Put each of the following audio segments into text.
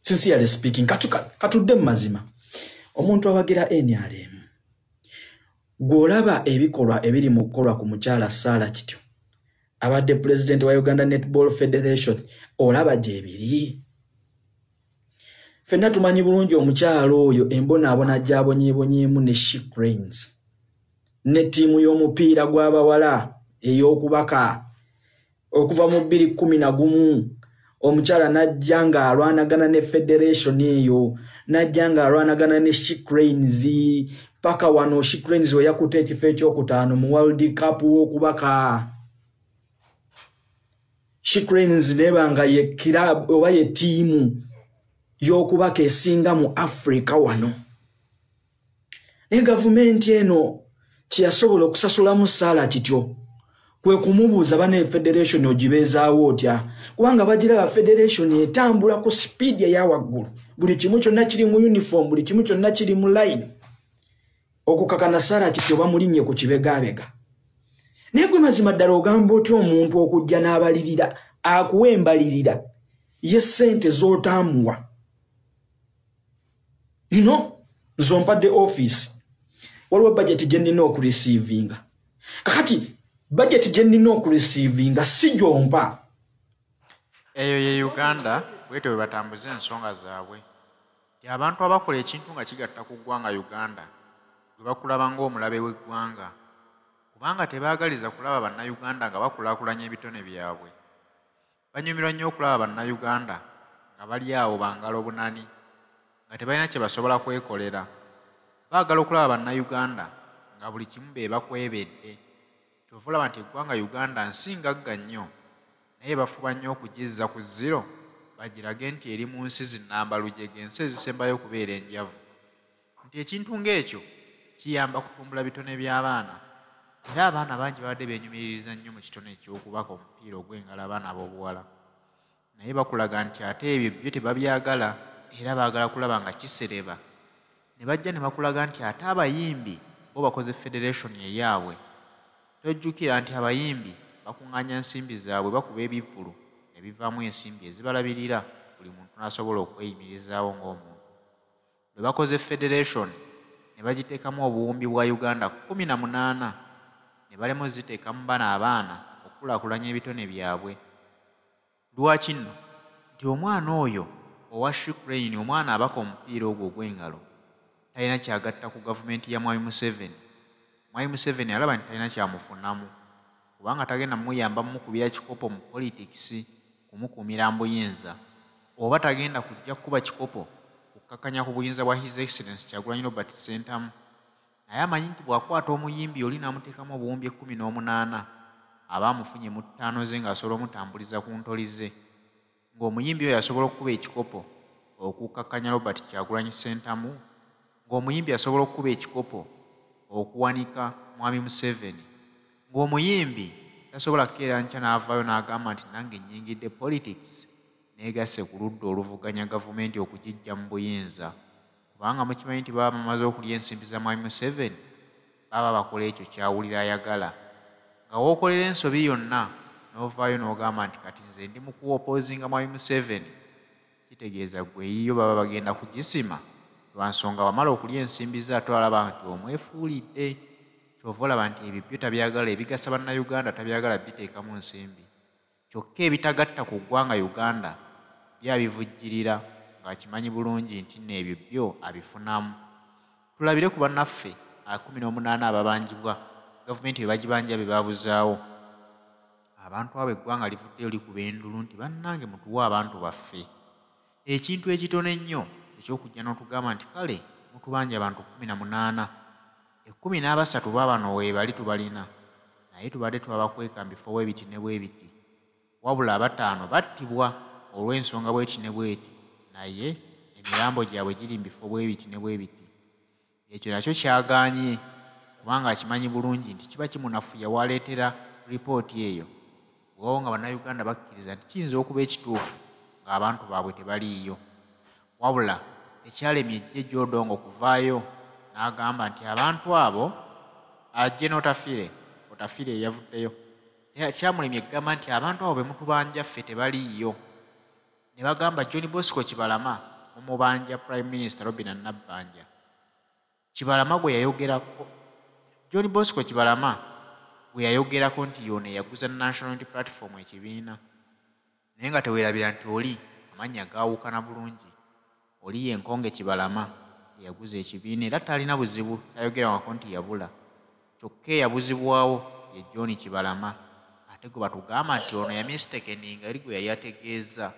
sincerely speaking katudde mu mazima. Omuntu awagira nrm gw'olaba ebikolwa ebiri mu kukolwa ku mukyala saala kityo abadde pulezidenti wa uganda netball federation olaba gyebiri ffenna tumanyi bulungi omukyalo oyo embonaabona gyabonyeebonyeemu ne shikrains ne ttiimu y'omupiira gw'abawala ey'okubaka okuva mu 211 omukyala n'ajja ng'alwanagana ne federation eyo n'ajja ng'alwanagana ne shikrains paka wano shikrains we yakuta ekifo ekyokutaano mu world cup w'okubaka. Shikrains nebanga ye kirabu oba ye ttiimu y'okubaka esinga mu africa wano. Naye gavumenti eno kyeyasobola okusasulamu saala kityo kwe kumubuuza bana efederation ogibeezaawo otya? Kubanga bagiraba federation etambula ku sipiidi eyawaggulu buli kimu kyonna kiri mu uniform buli kimu kyonna kiri mu line. Okukakana saala kityo bamulinnye ku kibegaabega. Naye gwe mazima ddala ogamba otya omuntu okujja n'abalirira akuwa embalirira? Ye ssente z'otamuwa ino nzompadde offisi waliwo bajeti gye nnina okureceivinga. Kakati bajeti gye nnina okureceivinga si gyompa. Eyo ye uganda bwete bwe batambuza ensonga zaabwe. Ti abantu abakola ekintu nga kigatta ku ggwanga uganda gwe bakulaba ng'omulabe w'eggwanga kubanga tebaagaliza kulaba bannayuganda nga bakulaakulanya ebitone byabwe. Banyumirwa nnyo okulaba bannayuganda nga bali awo bangalo bunani nga tebalina kye basobola kwekolera. Baagala okulaba bannayuganda nga buli kimu be bakwebedde kyova olaba nti eggwanga uganda nsingagga nnyo. Naye bafuba nnyo okugizza ku ziro bagirage nti eri mu nsi zinnambalujege ensi ezisembayo okubeera enjavu. Nti ekintu ng'ekyo kiyamba kutumbula bitone by'abaana. Era abaana bangi babadde beenyumiririza nnyo mu kitone ekyokubaka omupiira ogw'engala abaana ab'obuwala naye bakulaga nti ate ebyo byo tebabyagala era baagala kulaba nga kisereba. Ne bajja ne bakulaga nti ate abayimbi bo bakoze federation eyaabwe tojjukira nti abayimbi bakuŋŋaanya nsimbi zaabwe bakuba ebivvulu ne bivaamu ensimbi ezibalabirira buli muntu n'asobola okweyimirizaawo ng'omuntu. Bwe bakoze federation ne bagiteekamu obuwumbi bwa uganda kumi na munaana ne balemu ziteekamu bana abaana okukulaakulanya ebitone byabwe. Lwaki nno? Nti omwana oyo owa shukrain omwana abaka omupiira ogwo ogw'engalo talina kyagatta ku gavumenti ya mwami museveni mwami museveni alaba nti talina kyamufunamu kubanga tagenda mumuyamba mumukubira kikopo mu politikisi kumukuumira mbuyinza oba tagenda kujja kukuba kikopo kukkakanya ku buyinza bwa his excellence kyagulanyi robert centamu naye amanyi nti bw'akwata omuyimbi oli n'amuteekamu obuwumbi ekkumi n'omunaana aba amufunye mu ttaano ze ng'asobola omutambuliza ku ntoli ze. Ng'omuyimbi oyo asobola okukuba ekikopo okukkakanya robert kyagulanyi sentamu ng'omuyimbi asobola okukuba ekikopo okuwanika mwami museveni. Ng'omuyimbi tasobola kukeera nkya n'avaayo n'agamba nti nange nnyingidde politics neegasse ku ludda oluvuganya gavumenti okugijja mu buyinza. Kubanga mukimanyi nti baba bamaze okulya ensimbi za mwami museveni baba bakola ekyo kyawulira ayagala. Nga wookolera ensobi yonna n'ovaayo n'ogamba nti kati nze ndi mu kuwopozinga mwami museveni kitegeeza gwe eyiyo baba bagenda kugisima lwansonga wamala okulya ensimbi ze ate olaba nti omwefuulidde kyova olaba nti ebyo byo tabyagala ebigasa bannayuganda tabyagala biteekamu nsimbi. Kyokka ebitagatta ku ggwanga uganda byabivujjirira ng'akimanyi bulungi nti nno ebyo byo abifunamu. Tulabire ku bannaffe akumi n'omunaana ababanjibwa gavumenti bye bagibanja be babuzaawo abantu abo eggwanga livuddeyo likuba endulu nti bannange mutuwe abantu baffe. Ekintu ekitono ennyo ekyokujja n'otugamba nti kale mutubanja abantu kumi na munaana ekkumi n'abasatu baabano weebali tubalina naye tubadde twabakweka mu bifo bwebiti ne bwebiti wabula abataano battibwa olw'ensonga bweti ne bweti naye emirambo gyabwe giri mu bifo bwebiti ne bwebiti ekyo nakyo kyagaanye kubanga akimanyi bulungi nti kiba kimunafuya waleetera ripooti eyo bwawo nga bannayuganda bakkiriza nti kiyinza okuba ekituufu ng'abantu baabwe tebaliiyo. Wabula ekyalemye ejje gyodongo okuvaayo n'agamba nti abantu abo ajje n'otafiire otafiire eyavuddeyo. Kyamulemye egamba nti abantu abo be mutubanja ffe tebaliiyo. Ne bagamba john bosco kibalama omubanja prime minister robina nabbanja. Kibalama gwe yayogerako john bosco kibalama gwe yayogerako nti yono eyaguza national unity platform ekibiina. Naye nga teweerabira nti oli amannya gaawukana bulungi oli yenkonge kibalama eyaguza ekibiina era talina buzibu. Tayogerawako nti yabula. Kyokka eyabuzibwawo ye john kibalama ate gwe batugamba nti ono yamistekeninga eri gwe yali ategeeza.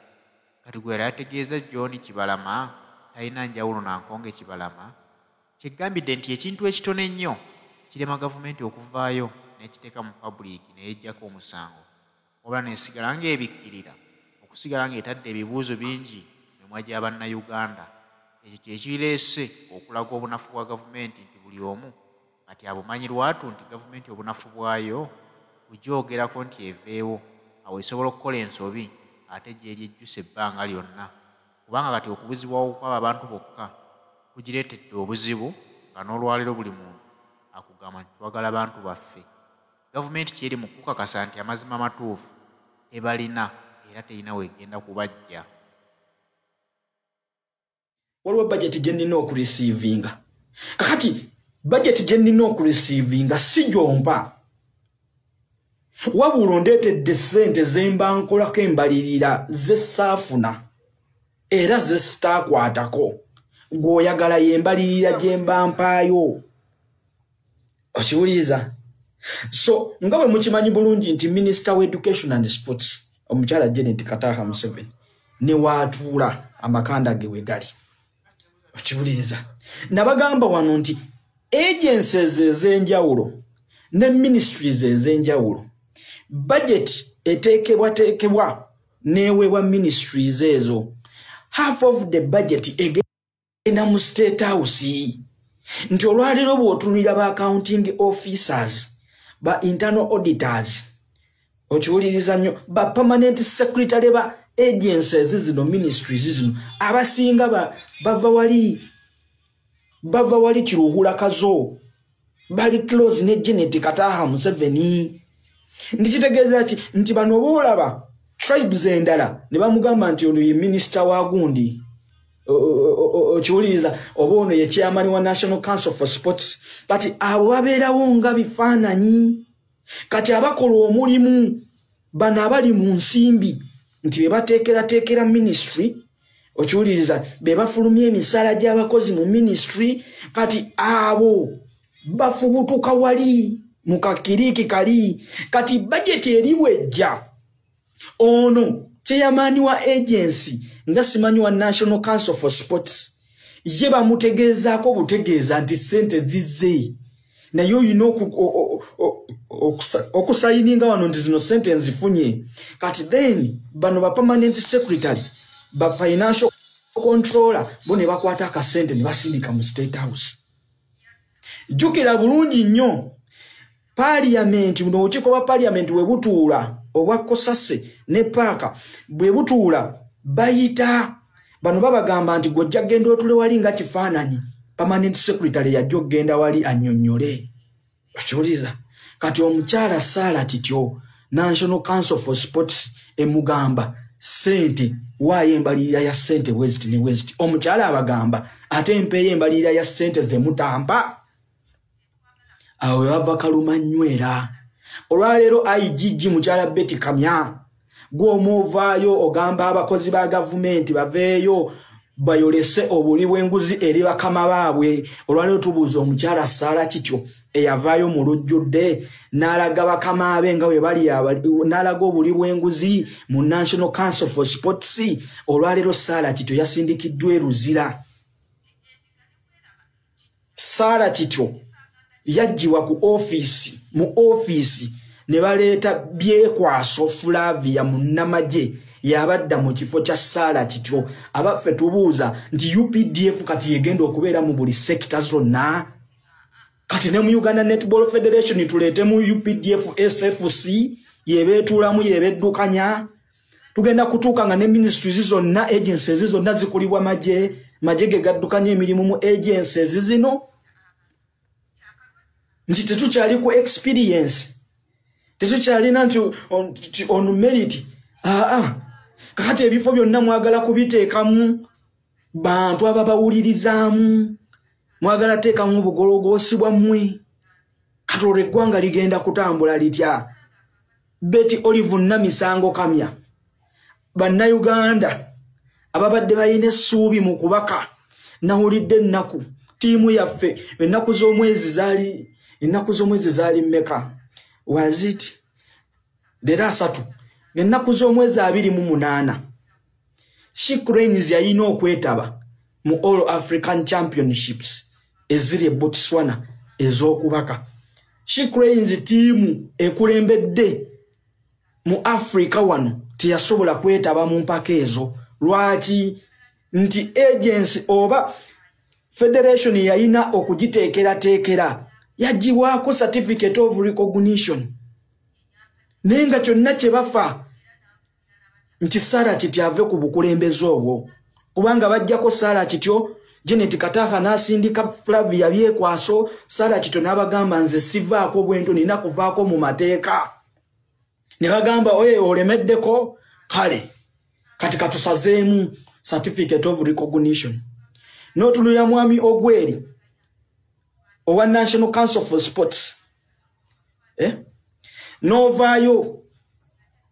Kati gwe yali ategeeza john kibalama talina njawulo nankonge kibalama. Kyegambidde nti ekintu ekitono ennyo kirema gavumenti okuvaayo n'ekiteeka mu pabuliiki neyejjako omusango. Wabula nesigala ngaebikkirira okusigala ngaetadde ebibuuzo bingi mimwa gy'abannayuganda ekyo kyekireese okulaga obunafu bwa gavumenti nti buli omu kati abumanyi lwatu nti gavumenti obunafu bwayo kugyogerako nti eveewo. Awo esobola okukola ensobi ate gyeri ejjusa ebbanga lyonna. Kubanga kati okubuzibwawo kwaba abantu bokka kugireetedde obuzibu nga n'olwaleero buli muntu akugamba nti twagala bantu baffe. Gavumenti kyeri mu kukakasa nti amazima matuufu tebalina era terina weegenda kubajja waliwo bajeti gye nnina okureceivinga kakati bajeti gye nnina okureceivinga si gyompa. Wabula ondeetedde ssente ze mba nkolako embalirira zesaafuna era zesitaakwatako gw'oyagala yembalirira gye mba mpaayo okiwuliriza? So nga bwe mukimanyi bulungi nti minisita wa education and sports omukyala janet kataha museven newaatuula amakanda ge we gali okiwuliriza nabagamba wano nti agencies ez'enjawulo ne ministries ez'enjawulo budget eteekebwateekebwa neeweebwa ministries ezo half of the budget egenda mu state house. Nti olwaleero bw'otunulira ba accounting officers ba internal auditors okiwuliriza nnyo ba permanent secretary ba agencies zino ministries zino abasinga bava wali bava wali kiruhula kazo. Bali close ne janet kataha museveni. Ndikitegeeza ki? Nti bano obaolaba tribes endala ne bamugamba nti ono ye minisita wa gundi. Okiwuliriza oba ono ye chairman wa national council for sports. Kati abo babeerawo nga bifaananyi. Kati abakola omulimu bano abali mu nsimbi nti be bateekerateekera ministry okiwuliriza be bafulumya emisaala gy'abakozi mu ministry kati abo bafubutuka wali mu kakiriiki kali kati bajeti eri bwejja. Ono kyeyamaani wa agency nga simanyi wa national council for sports ye bamutegeezaako obutegeeza nti sente zizze naye olina okusayininga wano nti zino sente nzifunye. Kati then bano ba permanent secretary ba financial controller bo ne bakwata akasente ne basindika mu state house. Jjukira bulungi nnyo. Paliamenti buno obukiiko bwa paliamenti bwe butuula obwa kosase ne paaka bwe butuula bayita. Bano babagamba nti gwojja genda otule wali nga kifaananyi permanent secretary yajja okgenda wali annyonnyole. Okiwuliriza kati omukyala saala tityo national council for sports emugamba sente waayo embalirira ya sente weziti ne weziti omukyala abagamba ate empeeyo embalirira ya sente zemutampa awo webava kalumanywera olwaleero igg mukyala beti kamya gwomuovaayo ogamba abakozi ba gavumenti baveeyo bayolese obuli bw'enguzi eri bakama baabwe. Olwaleero tubuuza omukyala saala kityo eyavaayo mu lujjudde n'alaga bakama abe nga bwe bali n'alaga obuli bw'enguzi mu national council for sports. Olwaleero saala kityo yasindikiddwa eruzira saala kityo yaggiwa ku ofiisi mu ofiisi ne baleeta byekwaso flavia mu nnamagye yabadda mu kifo kya saala kityo. Abaffe tubuuza nti updf kati yegenda okubeera mu buli sekita zonna? Kati ne mu uganda netball federation tuleetemu updf sfc yebeetuulamu yebeddukanya. Tugenda kutuuka nga ne ministries zonna agencies zonna zikulibwa magye. Magye ge gaddukanya emirimu mu agencies zino. Nti tetukyali ku experience. Tetukyalina nti on merit. Aa kakati ebifo byonna mwagala kubiteekamu bantu ababawulirizaamu mwagala teekamu obugologoosi bwammwe. Kati olwo eggwanga ligenda kutambula litya? Beti olive namisango kamya bannayuganda ababadde balina essuubi mu kubaka nawulidde ennaku tiimu yaffe ennaku z'omwezi zaali ennaku z'omwezi zaali mmeka? Wazit leero asatu ngaennaku z'omwezi abiri mu munaana shikrains yalina okwetaba mu all african championships eziri e botswana ez'okubaka. Shikrains tiimu ekulembedde mu africa wano teyasobola kwetaba mu mpaka ezo. Lwaki? Nti agency oba federation yalina okugiteekerateekera yagibwako certificate of recognition naye nga kyonna kye bafa nti sara kiti ave ku bukulembeze obwo. Kubanga bajjako sara kityo genet kataka n'asindika flavia byekwaso sara kityo n'abagamba nze sivaako bwento nina kuvaako mu mateeka. Ne bagamba oye olemeddeko? Kale kati katusazeemu certificate of recognition. N'otunulira mwami ogweri owa national council for sports. Eh? N'ovaayo.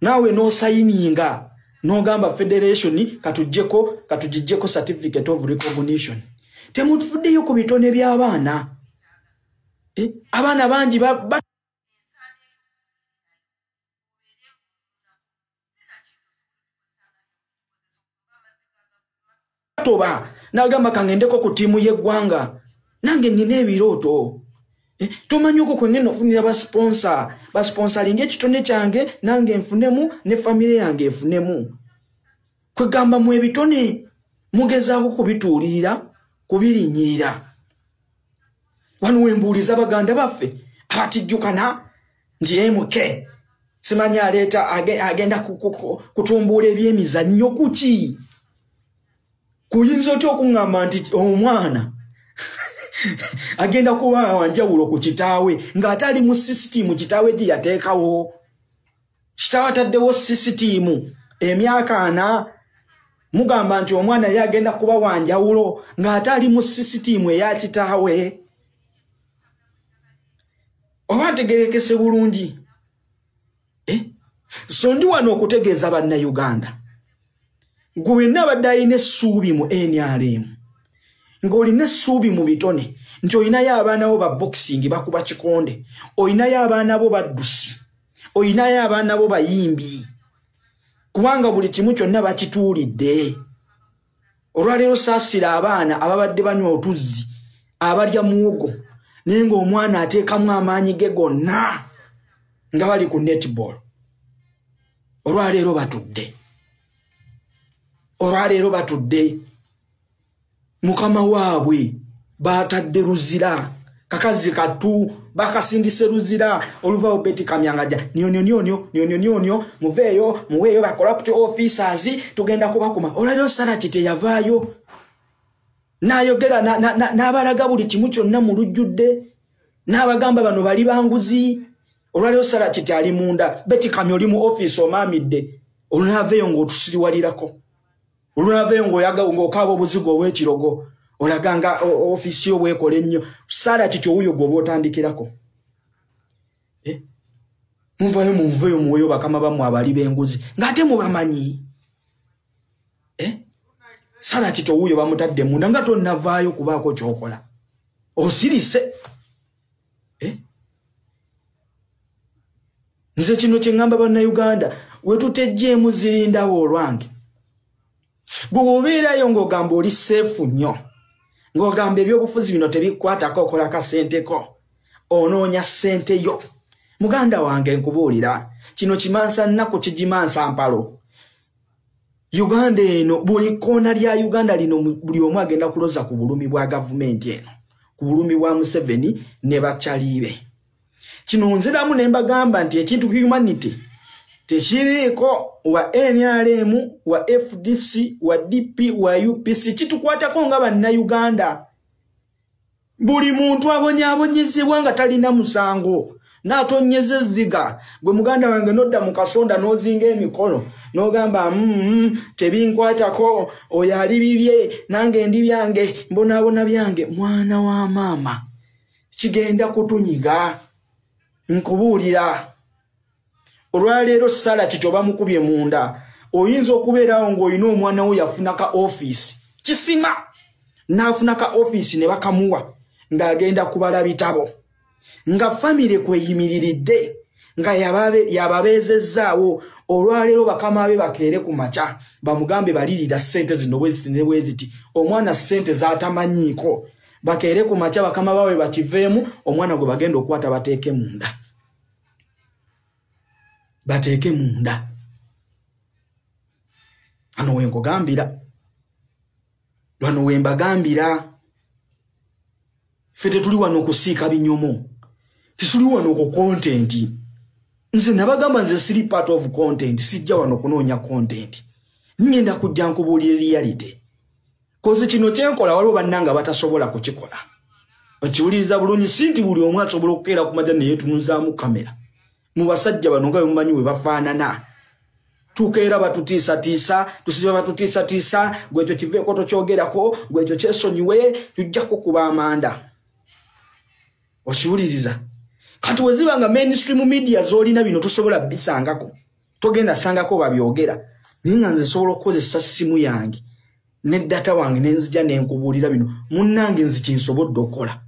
Naawe n'osayininga. N'ogamba federation katujjeko katugijjeko certificate of recognition. Temutufuddeyo ku bitone by'abaana eh? abaana bangi toba nagamba kangendeko ku ttiimu y'eggwanga. Nange nina ebirooto. eh, tomanyi okwo kwengenda ofunira basponsa basponsalinga ekitone kyange nange nfunemu ne famire yange efunemu kwegamba mu ebitone mugezaako kubituulirira kubirinyirira wano wembuuliza baganda baffe abatijjukana nti mk simanyi aleeta agenda kutumbuula ebyemizannyo kuki kuyinza otya okuŋŋamba nti omwana agenda kuba wanjawulo ku kitaawe ng'ate ali mu sisitiimu kitaawe gye yateekawo. Kitaawe ataddewo sisitiimu emyaka ana mugamba nti omwana ye agenda kuba wanjawulo ng'ate ali mu sisitiimu eya kitaawe. Oba ntegerekese bulungi? Eh? so ndi wano okutegeeza bannayuganda. Gwe wenna abadde alina essuubi mu nrm ng'olina essuubi mu bitone nti olinayo abaana bo baboxing bakuba kikonde olinayo abaana bo baddusi olinayo abaana bo bayimbi kubanga buli kimu kyonna bakituulidde. Olwaleero saasira abaana ababadde banywa otuzzi abalya muwogo naye ng'omwana ateekamu amaanyi ge gonna nga bali ku netball. Olwaleero batudde. Olwaleero batudde mukama waabwe batadde luzira. Kakazi katu bakasindise luzira. Oluvaawo beti kamyangaja nyonyonyonyo muveeyo muweeyo bacorrupt officers tugenda kubakuma. Olwaleero saraki teyavaayo. Nayogera n'abalaga buli kimu kyonna mu lujjudde. N'abagamba bano bali banguzi. Olwaleero saraki tyali munda. Beti kamya oli mu ofiisi omaamidde olunaaveeyo ng'otusiriwalirako olunaveyo ng'okaaba obuzigo obwekirogo olaganga ofiisi yo bwekola ennyo saala kiti owuyo gwe oba otandikirako eh? muvayo munveyo muweyo bakama bammwe abali b'enguzi ng'ate mubamanyi eh? saala kiti owuyo bamutadde munda nga tonnavaayo kubaako kyokola osirise eh? nze kino kye ŋŋamba bannayuganda wetutejjeemu zirindawo olwange gwe obeerayo ng'ogamba oli seefu nnyo ng'ogamba ebyobufuzi bino tebikwatako okola kasenteko onoonya ssente yo. Muganda wange nkubuulira kino kimansa nnaku kigimansa mpalo. Uganda eno buli koona lya uganda lino buli omu agenda kuloza ku bulumi bwa gavumenti eno ku bulumi bwa museveni ne bakyaliibe kino nziramu ne mbagamba nti ekintu humanity tekiriiko wa nrm wa fdc wa dp wa upc kitukwatako nga bannayuganda. Buli muntu abonyaabonyezebwa nga talina musango naatonyeza ezziga. Gwe muganda wange nodda mu kasonda n'ozinga emikono n'ogamba mm, tebinkwatako oyo ali bibye nange ndi byange mbonaabona byange mwana wa maama. Kigenda kutunyiga nkubuulira olwaleero sala kikyo bamukubye munda oyinza okubeerawo ng'olina omwana wo yafuna ka ofiisi. Kisima! N'afuna ka ofiisi ne bakamuwa ng'agenda kubala bitabo. Nga famire kweyimiriridde nga yababeezezzaawo. Olwaleero bakama be bakeere ku maca bamugambe balirira ssente zino ne bweziti omwana ssente z'atamanyiiko. Bakeere ku maca bakama bawe bakiveemu omwana gwe bagenda okukwata bateeke munda bateeke munda ano wenkugambira wano wembagambira ffe tetuli wano okusiika binyomo. Tisuli wano ku kontenti nze nabagamba nze siri part of content sijja wano kunoonya content. Ngenda kujja nkubuulira reality. Kozi kino kyenkola waliwo bannanga batasobola kukikola. Okiwuliriza bulungi si nti buli omu asobola okukeera ku maja neyetunuzaamu kamera mu basajja bano nga bemumanyi we bafaanana. Tukeera batutiisatiisa tusiba batutiisatiisa gwekyo kiveeko tokyogerako gwekyo kyesonyiwe tujja kukuba amanda. Okiwuliriza? Kati weziba nga mainstream media zolina bino tosobola bisangako togenda sangako babyogera. Naye nga nze nsobola okukozesa simu yange ne data wange nenzija nenkubuulira bino munnange nze kyensobodde okukola.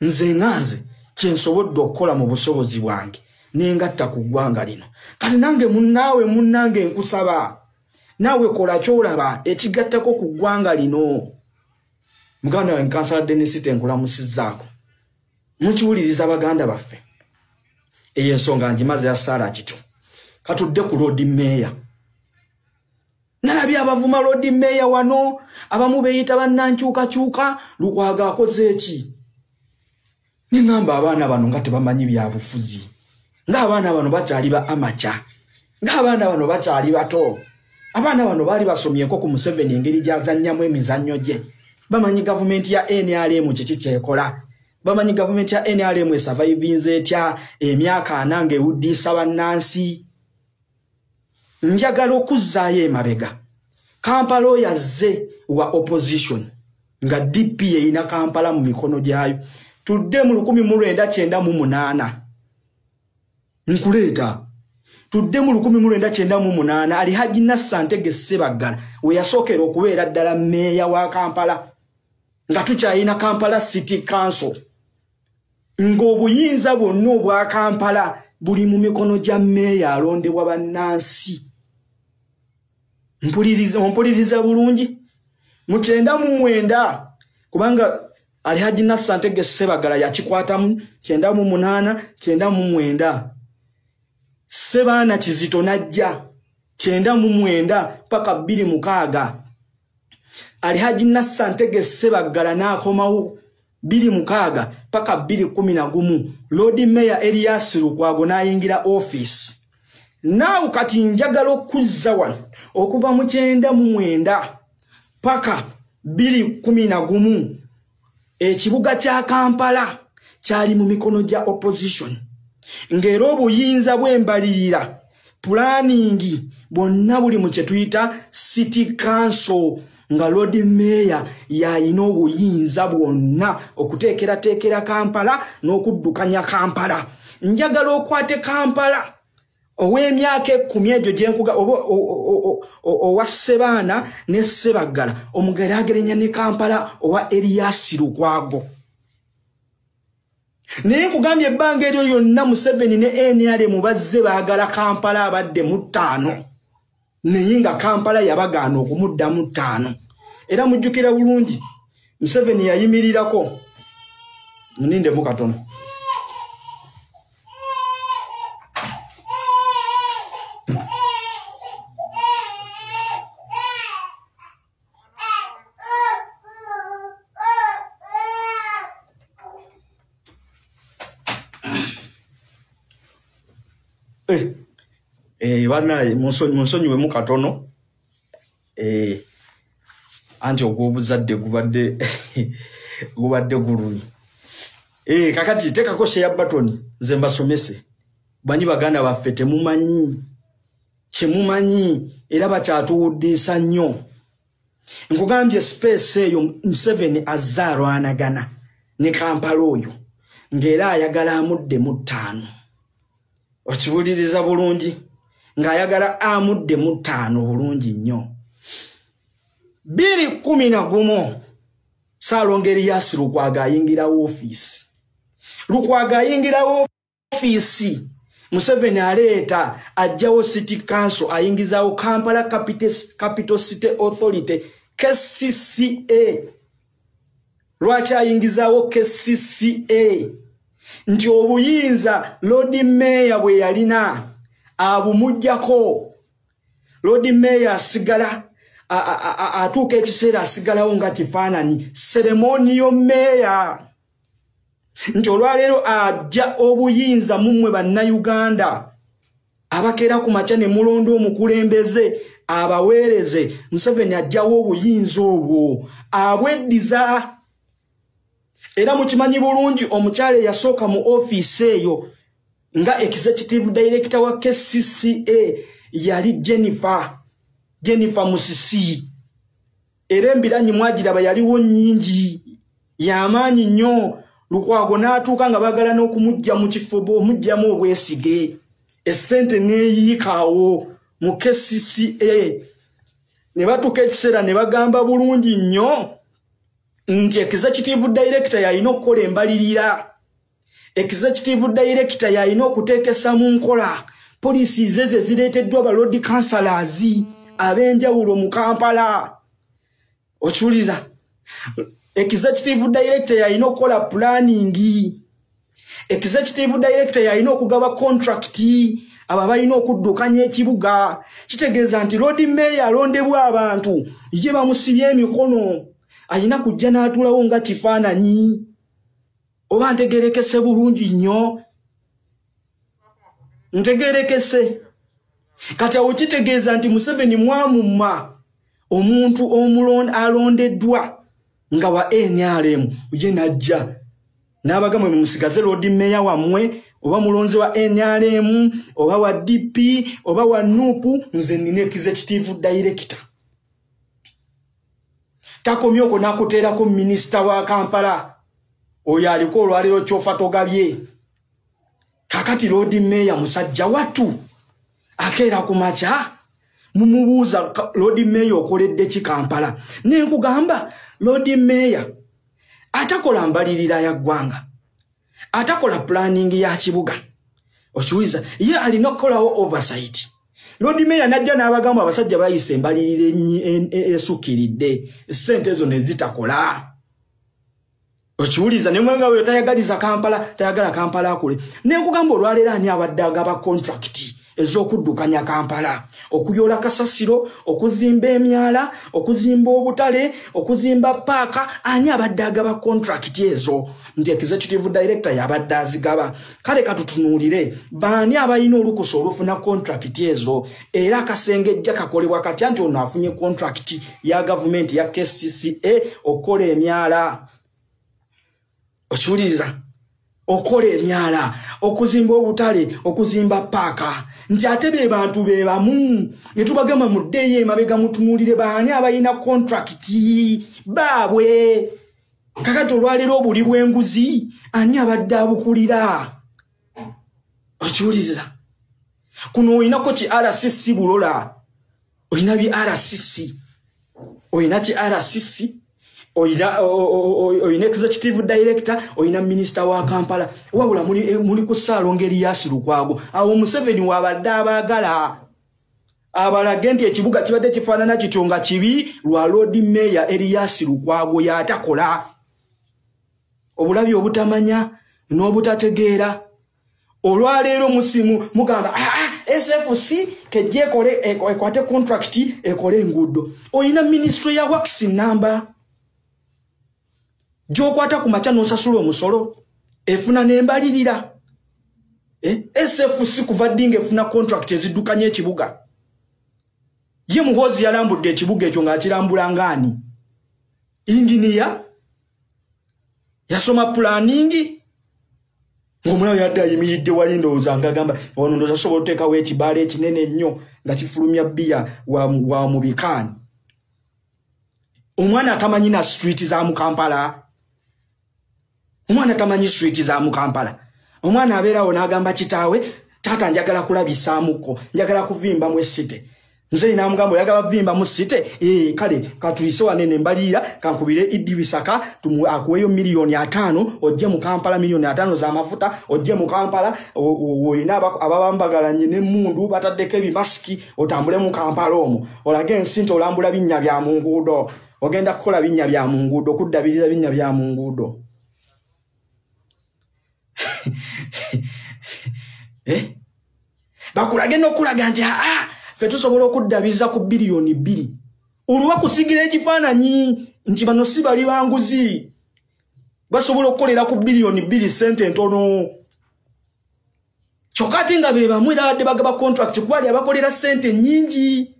Nze nga nze kyensobodde okukola mu busobozi bwange nengatta ku ggwanga lino. Kati nange munnaawe munnange nkusaba naawe kola kyolaba ekigattako ku ggwanga lino. Muganda wange kansala denisite nkulamusizzaako mukiwuliriza baganda baffe. Eyo ensonga ngimaze ya saara kito katudde ku lodi meeya nalabye abavuma lodi meeya wano abamu beeyita bannankyukakyuka lukwaga akoze eki neŋŋamba abaana bano nga tebamanyi byabufuzi ng'abaana bano bakyali ba amaca ng'abaana bano bakyali bato. Abaana bano baali basomyeko ku museveni engeri gyazannyamu emizannyo gye. Bamanyi gavumenti ya nrm kiki kyekola bamanyi gavumenti ya nrm esavaivinze etya? Emyaka ana nga ewuddiisa bannansi. Njagala okuzzaayo emabega. Kampala oyazze wa opposition nga dp yeyina kampala mu mikono gyayo. Tudde mu 1998 nkuleeta. Tudde mu 1998 alihaji nassantege sebaggana we yasookera okubeera ddala meeya wa kampala nga tukyalina kampala city council. Ng'obuyinza bwonna obwa kampala buli mu mikono gya meeya alondebwa bannansi. Ompuliriza bulungi? Mu 99 kubanga alihaji nassantege sebagala yakikwatamu 98 99 sebaana kizito najja kyenda mu mwenda paka bbiri mukaaga. Alihaji nasantege sebagala n'akomawo biri mukaaga paka biri kumi na gumu. Lodi meya erias lukwago n'ayingira ofiisi. Naawe kati njagala okuzza wano okuva mu kyenda mu mwenda paka biri kumi na gumu. Ekibuga kya kampala kyali mu mikono gya opposition ng'era obuyinza bw'embalirira pulaningi bwonna buli mu kye tuyita city council nga lord meya yayina obuyinza bwonna okuteekerateekera kampala n'okuddukanya kampala. Njagala okwate kampala ow'emyaka ekkumi egyo gyenkuga owa sebaana ne sebaggala omugeraageranya ne kampala owa eriyasi lukwago naye nkugambye ebbanga eryo yonna museveni ne nrm bazze baagala kampala abadde mu ttaano. Naye nga kampala yabagaana okumuddamu ttaano. Era mujjukira bulungi museveni yayimirirako munindemu katono banaye munsonyiwemu katono. Eh, anti ogw'obuzadde gubadde gubadde gulumi Eh, kakati tekako sheya button nze mbasomese. Banyi baganda baffe temumanyi. Kyemumanyi era bakyatuwuddisa nnyo. Nkugambye space eyo museveni azze alwanagana ne kampala oyo ng'era ayagala amudde mu ttaano. Okiwuliriza bulungi ng'ayagala amudde mu ttaano bulungi nnyo. Bbiri kumi na gumu saalongeri yasi lukwaga ayingirawo ofiisi lukwaga ayingirawo ofiisi museveni aleeta ajjawo city council ayingizawo kampala capital city authority kcca lwaki ayingizawo kcca nti obuyinza lodi meeya bwe yalina abumugjako. Lodi meeya asigala atuuka ekiseera asigalawo nga kifaananyi. Seremoniyo meeya nti olwaleero ajja obuyinza mummwe bannayuganda. Abakeera ku makya ne mulonda omukulembeze abaweereze. Museveni ajjawo obuyinza obwo. Abweddiza. Era mukimanyi bulungi omukyala eyasooka mu ofiisi eyo nga executive director wa kcca yali jennifer jennifer musisi. Era embiranyi mwagiraba yaliwo nnyingi yamaanyi nnyo. Lukwago n'atuuka nga baagala n'okumujja mu kifo omujjamu obwesige. Essente neeyiikaawo mu kcca ne batuuka ekiseera ne bagamba bulungi nnyo nti executive director yalina okukola embalirira executive director yalina okuteekesa mu nkola. Poliisi ze ze zireeteddwa balodi councilors ab'enjawulo mu kampala. Okiwulira executive director yalina okukola planning. Executive director yalina okugaba contract abo balina okuddukanya ekibuga. Kitegeeza nti lodi meya alondebwa abantu ye bamusibye emikono alina kujja n'atuulawo nga kifaananyi oba ntegerekese bulungi nnyo. Ntegerekese. Kati awo kitegeeza nti museveni mwamumma omuntu alondeddwa nga wa nrm ye najja. N'abagamwe mumusigaze lodi meya wammwe oba mulonzi wa nrm oba wa dp oba wa nupu nze nina executive director. Takomye okwo nakuteerako minisita wa kampala oyo aliko olwaliro kyofa togabye. Kakati lodi meeya musajja wattu akeera ku makya mumubuuza lodi meeya okoledde ki kampala? Nenkugamba lodi meeya atakola mbalirira ya ggwanga atakola pulaningi ya kibuga. Okiwuliza ye alina okukolawo oversight. Lodi meya najja n'abagamba abasajja bayisa embalirira esukkiridde sente ezo nezitakola okiwuliza nemwenga oyo tayagaliza kampala tayagala kampala akule nenkugamba olwaleero ani abadde agaba kontrakiti ez'okuddukanya kampala? Okuyoola kasasiro okuzimba emyala okuzimba obutale okuzimba paaka ani abadde agaba kontrakiti ezo? Nti executive director yabadde azigaba. Kale katutunuulire baani abalina olukusa olufuna kontrakiti ezo? Era akasengejja kakolebwa katya nti ono afunye kontrakiti ya gavumenti ya kcca okukola emyala okiwuliriza. Okola emyala okuzimba obutale okuzimba paaka. Nti ate be bantu be bamu ne tubagamba muddeeyo emabega mutunuulire baani abalina kontrakiti baabwe? Kakati olwaleero obuli bw'enguzi ani abadde abukulira? Okiwuliriza. Kuno olinako ki rcc bulola? Olina bi rcc olina ki rcc oyina executive director oyina minisita wa kampala. Wabula muli eh, ku saalonga eriyasi lukwago awo museveni wabadde abaagala abalage nti ekibuga kibadde kifaanana kityo nga kibi lwa lodi meya eriyasi lukwago yatakola. Obulabi obutamanya n'obutategeera. Olwaleero musimu mugamba ah, ah, sfc kejja ekwate contract ekole enguudo. Olina ministry ya wax number gyokwata ku makya nosasula omusolo efuna nembalirira. Eh? sfc kuva ddi nga efuna contract eziddukanya ekibuga? Ye muhoozi yalambudde ekibuga ekyo ngaakirambula ngaani inginiya yasoma pulaningi ngaomulawo yadde ayimiridde wali ndowooza ngaagamba wano ndooza asobola oteekawo ekibaala ekinene ennyo nga kifulumya bbiya wa mu bikaani. Omwana atamanyi na street za mukampala omwana tamanyi street za mukampala. Omwana abeerawo n'agamba kitaawe taata njagala kulabisaamuko njagala kuvimbamu esite nze namugamba oyagala vimba mu site ee kale katuyise wanene mbaliira kankubire iddi bisaka akuweyo miliyoni ataano ojje mu kampala miliyoni ataano z'amafuta ojje mu kampala olina ababambagalanye n'emmundu bataddeko ebimasiki otambule mu kampala omwo. Olage ensi nti olambula binnya bya mu nguudo. Ogenda kukola binnya bya mu nguudo okuddabiriza binnya bya mu nguudo. eh? bakulage n'okulaga nti aa ffe tusobola okuddabiriza ku biliyoni bbiri. Olwo bakusigira ekifaananyi nti bano si bali banguzi basobola okukolera ku biliyoni bbiri sente entono kyokka ate nga be bamu era badde bagaba contract kuba ali abakolera sente nnyingi.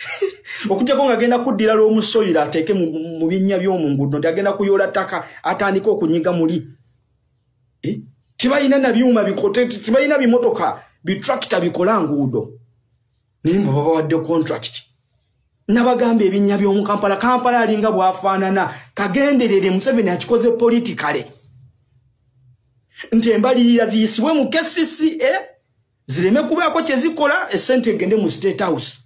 Okugjako ngaagenda kuddira lw'omusoyira ateeke mu binnya by'omungudo nti agenda kuyoola ttaka atandika okunyiga muli eh? tibalina nabyuma bikote tibalina bimotoka bitrakita bikola nguudo. Naye mba babawadde contract. Nabagamba ebinnya by'omukampala kampala alinga bwafaanana kagenderere museveni akikoze politikale nti embalirira ziyisibwe mu kcca zireme kubaako kyezikola esente egende mu state house